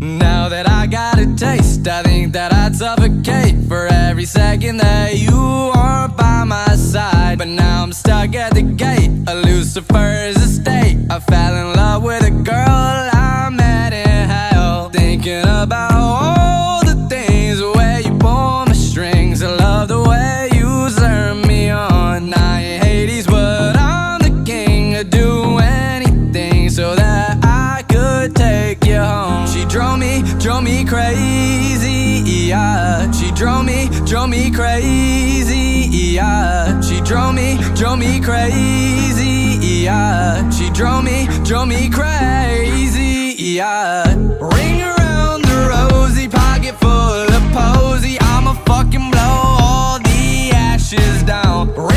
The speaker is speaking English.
Now that I got a taste, I think that I'd suffocate for every second that you aren't by my side. But now I'm stuck at the gate, a Lucifer's estate. I fell in love with a girl I met in hell, thinking about drove me crazy, yeah. She drove me, drove me crazy, yeah. She drove me, drove me crazy, yeah. She drove me, drove me crazy, yeah. Ring around the rosy, pocket full of posy. I'ma fucking blow all the ashes down. Ring